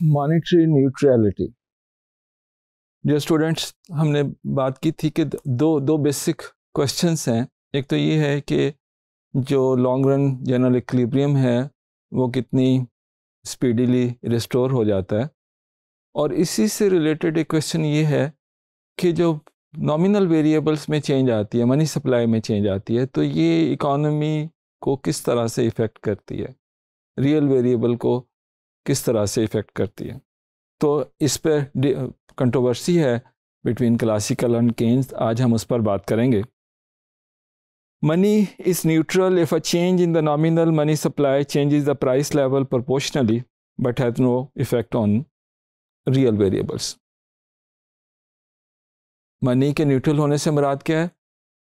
Monetary neutrality जो students हमने बात की थी कि दो दो बेसिक क्वेश्चंस हैं। एक तो ये है कि जो लॉन्ग रन जनरल इक्लिब्रियम है, वो कितनी स्पीडीली रिस्टोर हो जाता है। और इसी से रिलेटेड एक क्वेश्चन ये है कि जो नॉमिनल वेरिएबल्स में चेंज आती है मनी सप्लाई में चेंज आती है तो ये इकोनॉमी को किस तरह से इफ़ेक्ट करती है? रियल वेरिएबल को किस तरह से इफ़ेक्ट करती है। तो इस पर कंट्रोवर्सी है बिटवीन क्लासिकल एंड केन्स आज हम उस पर बात करेंगे। Money is neutral if a change in the nominal money supply changes the price level proportionally but has no effect on real variables money के न्यूट्रल होने से मुराद क्या है?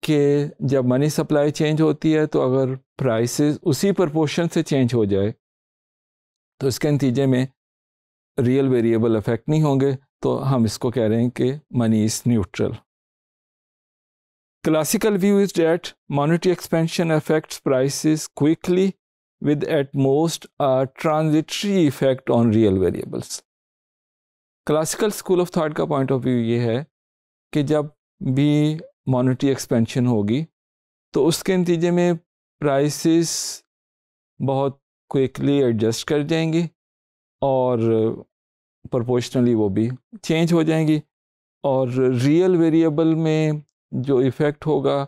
कि जब मनी सप्लाई चेंज होती है तो अगर प्राइसेस उसी प्रपोर्शन से चेंज हो जाए तो इसके नतीजे में रियल वेरिएबल अफेक्ट नहीं होंगे तो हम इसको कह रहे हैं कि money is neutral classical view is that monetary expansion affects prices quickly with at most a transitory effect on real variables classical school of thought का पॉइंट ऑफ़ व्यू ये है कि जब भी मॉनिटरी एक्सपेंशन होगी तो उसके नतीजे में प्राइसेस बहुत क्विकली एडजस्ट कर जाएँगी और प्रोपोर्शनली वो भी चेंज हो जाएँगी। और रियल वेरिएबल में जो इफ़ेक्ट होगा,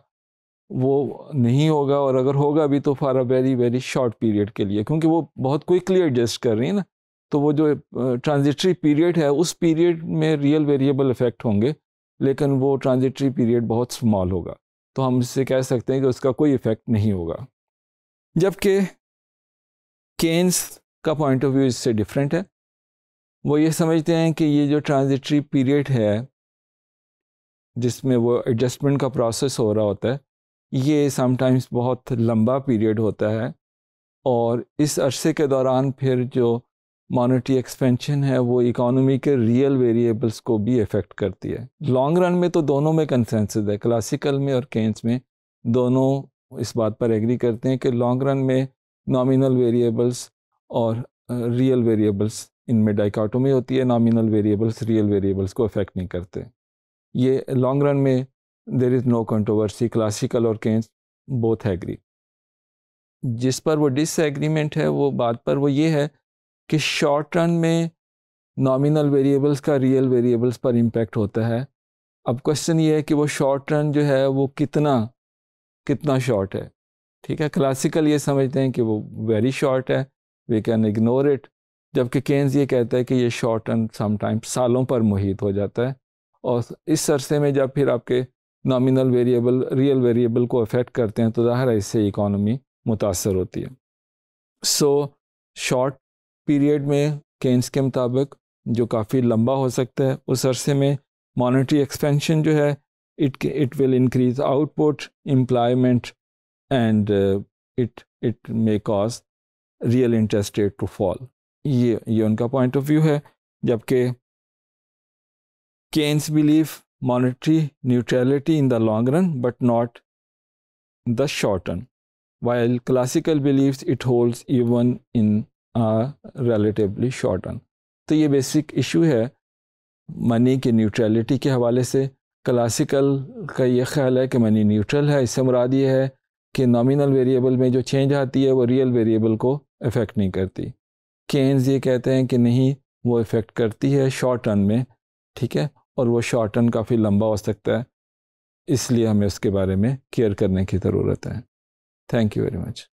वो नहीं होगा और अगर होगा भी तो for a very very short period के लिए, क्योंकि वो बहुत क्विकली एडजस्ट कर रही है ना तो वो जो ट्रांजिटरी पीरियड है, उस पीरियड में रियल वेरिएबल इफ़ेक्ट होंगे, लेकिन वो ट्रांजिटरी पीरियड बहुत स्मॉल होगा। तो हम इससे कह सकते हैं कि उसका कोई इफ़ेक्ट नहीं होगा। जबकि केन्स का पॉइंट ऑफ़ व्यू इससे डिफरेंट है। वो ये समझते हैं कि ये जो ट्रांजिटरी पीरियड है, जिसमें वो एडजस्टमेंट का प्रोसेस हो रहा होता है, ये समटाइम्स बहुत लंबा पीरियड होता है और इस अरसे के दौरान फिर जो मॉनेटरी एक्सपेंशन है, वो इकोनॉमी के रियल वेरिएबल्स को भी इफ़ेक्ट करती है। लॉन्ग रन में तो दोनों में कंसेंसस है क्लासिकल में और केंस में। दोनों इस बात पर एग्री करते हैं कि लॉन्ग रन में नॉमिनल वेरिएबल्स और रियल वेरिएबल्स इनमें डाइकाटोमी होती है नॉमिनल वेरिएबल्स रियल वेरिएबल्स को अफेक्ट नहीं करते। ये लॉन्ग रन में there is no controversy classical और केंस बोथ एग्री जिस पर वो डिसएग्रीमेंट है, वो बात पर वो ये है कि शॉर्ट रन में नॉमिनल वेरिएबल्स का रियल वेरिएबल्स पर इम्पेक्ट होता है। अब क्वेश्चन ये है कि वो शॉर्ट रन जो है, वो कितना कितना शॉर्ट है? ठीक है? क्लासिकल ये समझते हैं कि वो वेरी शॉर्ट है वी कैन इग्नोर इट जबकि केन्स ये कहता है कि ये शॉर्ट एंड समटाइम सालों पर मुहित हो जाता है। और इस अरसे में जब फिर आपके नॉमिनल वेरिएबल रियल वेरिएबल को अफेक्ट करते हैं तो ज़ाहिर है इससे इकॉनमी मुतासर होती है। सो शॉर्ट पीरियड में केन्स के मुताबिक, जो काफ़ी लंबा हो सकता है, उस अरसे में मॉनेटरी एक्सपेंशन जो है it it will increase output employment and it it may cause real interest rate to fall ये ये उनका पॉइंट ऑफ़ व्यू है, जबकि Keynes believe monetary neutrality in the long run but not the short run while classical believes it holds even in relatively short run तो ये basic issue है money की neutrality के हवाले से. क्लासिकल का ये ख्याल है कि मनी न्यूट्रल है, इससे मुराद ये है कि नॉमिनल वेरिएबल में जो चेंज आती है वो रियल वेरिएबल को अफेक्ट नहीं करती। केन्स ये कहते हैं कि नहीं, वो इफ़ेक्ट करती है शॉर्ट रन में, ठीक है? और वो शॉर्ट रन काफ़ी लंबा हो सकता है। इसलिए हमें उसके बारे में केयर करने की ज़रूरत है। Thank you very much